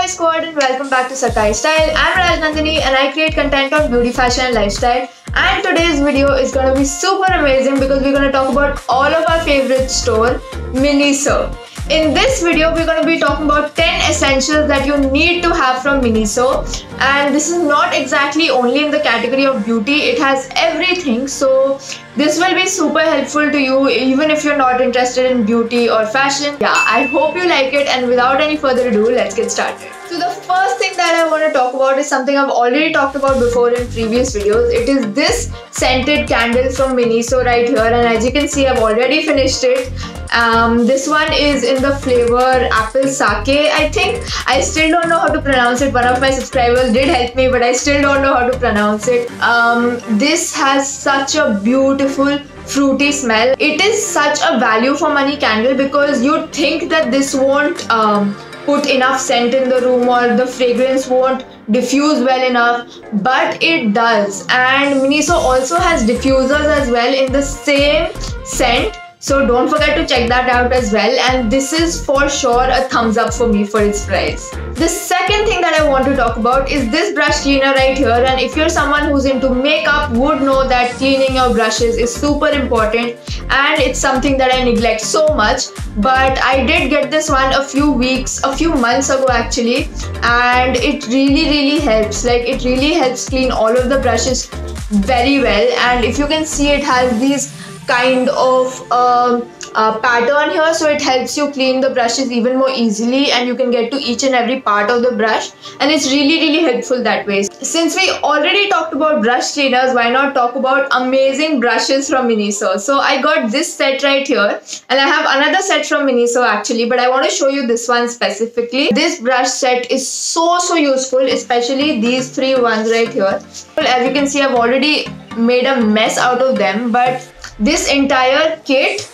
Sarkari Squad and welcome back to Sarkari Style. I'm Raj Nandini and I create content on beauty, fashion and lifestyle. And today's video is gonna be super amazing because we're gonna talk about all of our favorite store, Miniso. In this video, we're going to be talking about 10 essentials that you need to have from Miniso. And this is not exactly only in the category of beauty, it has everything. So this will be super helpful to you even if you're not interested in beauty or fashion. Yeah, I hope you like it and without any further ado, let's get started. So the first thing that I want to talk about is something I've already talked about before in previous videos. It is this scented candle from Miniso right here and as you can see I've already finished it. Um, this one is in the flavor apple sake I think. I still don't know how to pronounce it. One of my subscribers did help me but I still don't know how to pronounce it. Um, this has such a beautiful fruity smell. It is such a value for money candle because you'd think that this won't um, put enough scent in the room or the fragrance won't diffuse well enough but it does. And Miniso also has diffusers as well in the same scent so don't forget to check that out as well. And this is for sure a thumbs up for me for its price. The second thing that I want to talk about is this brush cleaner right here. And if you're someone who's into makeup would know that cleaning your brushes is super important. And it's something that I neglect so much. But I did get this one a few weeks, a few months ago actually. And it really really helps. Like it really helps clean all of the brushes very well. And if you can see it has these kind of um, uh, pattern here. So it helps you clean the brushes even more easily and you can get to each and every part of the brush. And it's really really helpful that way. Since we already talked about brush cleaners why not talk about amazing brushes from Miniso? So I got this set right here and I have another set from Miniso actually but I want to show you this one specifically. This brush set is so so useful especially these three ones right here. As you can see I've already made a mess out of them but this entire kit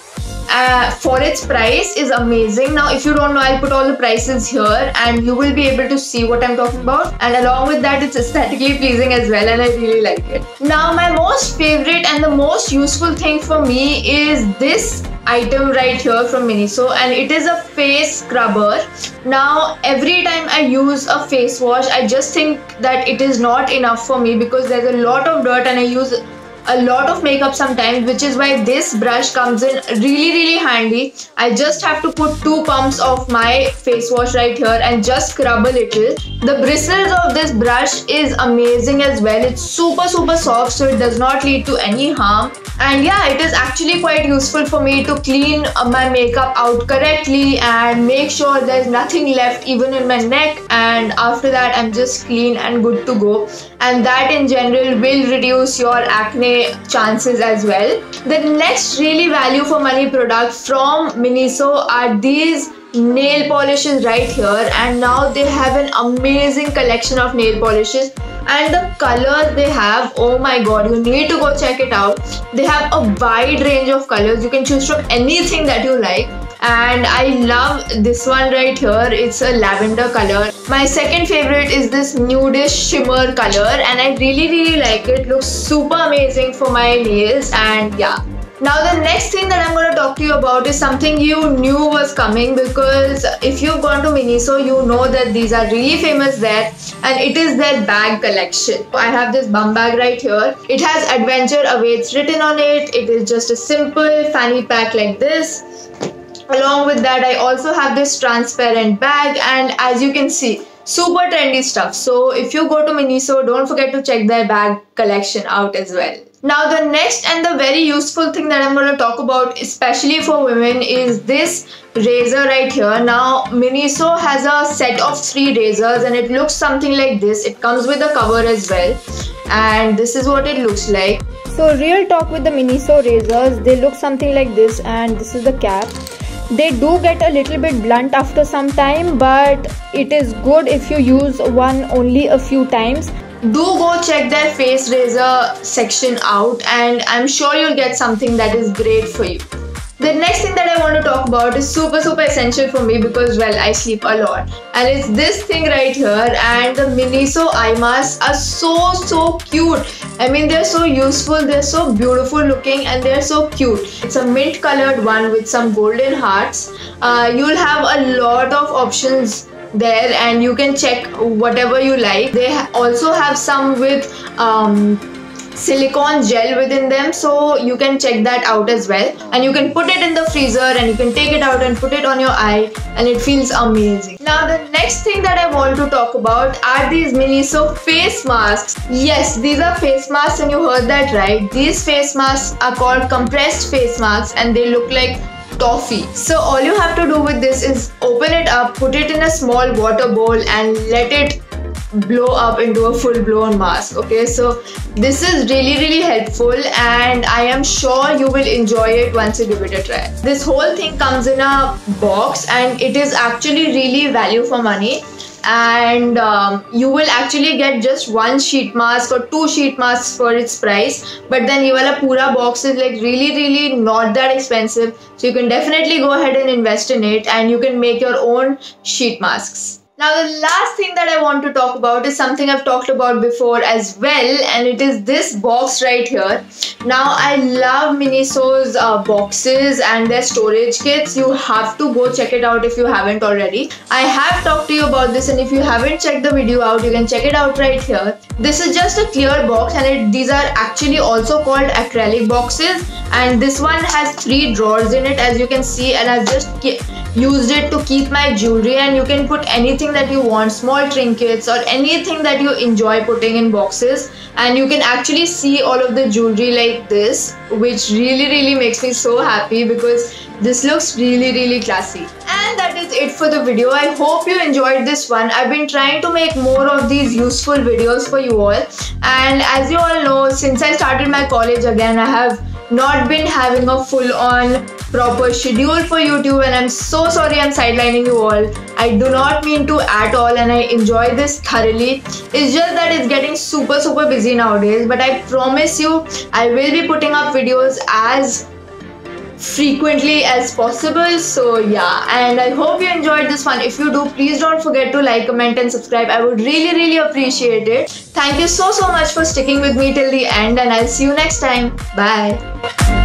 uh, for its price is amazing. Now if you don't know i'll put all the prices here and you will be able to see what i'm talking about. And along with that it's aesthetically pleasing as well and i really like it. Now my most favorite and the most useful thing for me is this item right here from Miniso and it is a face scrubber. Now every time I use a face wash I just think that it is not enough for me because there's a lot of dirt and I use a lot of makeup sometimes which is why this brush comes in really really handy. I just have to put two pumps of my face wash right here and just scrub a little. The bristles of this brush is amazing as well. It's super super soft so it does not lead to any harm and yeah it is actually quite useful for me to clean uh, my makeup out correctly and make sure there's nothing left even in my neck. And after that I'm just clean and good to go. And that in general will reduce your acne chances as well. The next really value for money product from Miniso are these nail polishes right here. And now they have an amazing collection of nail polishes and the colors they have oh my god you need to go check it out. They have a wide range of colors. You can choose from anything that you like. And I love this one right here. It's a lavender color. My second favorite is this nudish shimmer color. And I really really like it. Looks super amazing for my nails. And yeah now the next thing that I'm going to talk to you about is something you knew was coming because if you've gone to Miniso you know that these are really famous there and it is their bag collection. I have this bum bag right here. It has adventure awaits written on it. It is just a simple fanny pack like this along with that i also have this transparent bag and as you can see super trendy stuff so if you go to miniso don't forget to check their bag collection out as well now the next and the very useful thing that i'm going to talk about especially for women is this razor right here. Now miniso has a set of three razors and it looks something like this. It comes with a cover as well and this is what it looks like. So real talk with the miniso razors they look something like this and this is the cap. They do get a little bit blunt after some time but it is good if you use one only a few times do go check their face razor section out and i'm sure you'll get something that is great for you the next thing that I want to talk about is super super essential for me because well I sleep a lot and it's this thing right here and the Miniso eye masks are so so cute. I mean they're so useful, they're so beautiful looking and they're so cute. It's a mint colored one with some golden hearts. Uh, you'll have a lot of options there and you can check whatever you like. They also have some with um, silicone gel within them so you can check that out as well. And you can put it in the freezer and you can take it out and put it on your eye and it feels amazing. Now the next thing that i want to talk about are these miniso face masks. Yes these are face masks and you heard that right? These face masks are called compressed face masks and they look like toffee so all you have to do with this is open it up put it in a small water bowl and let it blow up into a full blown mask okay? So this is really really helpful and i am sure you will enjoy it once you give it a try. This whole thing comes in a box and it is actually really value for money and um, you will actually get just one sheet mask or two sheet masks for its price. But then you a pura box is like really really not that expensive. So you can definitely go ahead and invest in it and you can make your own sheet masks now the last thing that I want to talk about is something I've talked about before as well and it is this box right here. Now I love Miniso's uh, boxes and their storage kits. You have to go check it out if you haven't already. I have talked to you about this and if you haven't checked the video out you can check it out right here. This is just a clear box and it, these are actually also called acrylic boxes and this one has three drawers in it as you can see and I've just used it to keep my jewelry and you can put anything that you want small trinkets or anything that you enjoy putting in boxes. And you can actually see all of the jewelry like this which really really makes me so happy because this looks really really classy. And that is it for the video. I hope you enjoyed this one. I've been trying to make more of these useful videos for you all. And as you all know since i started my college again i have not been having a full on proper schedule for YouTube and I'm so sorry I'm sidelining you all. I do not mean to at all and I enjoy this thoroughly. It's just that it's getting super super busy nowadays but I promise you I will be putting up videos as frequently as possible. So yeah and i hope you enjoyed this one. If you do please don't forget to like comment and subscribe. I would really really appreciate it. Thank you so so much for sticking with me till the end and i'll see you next time. Bye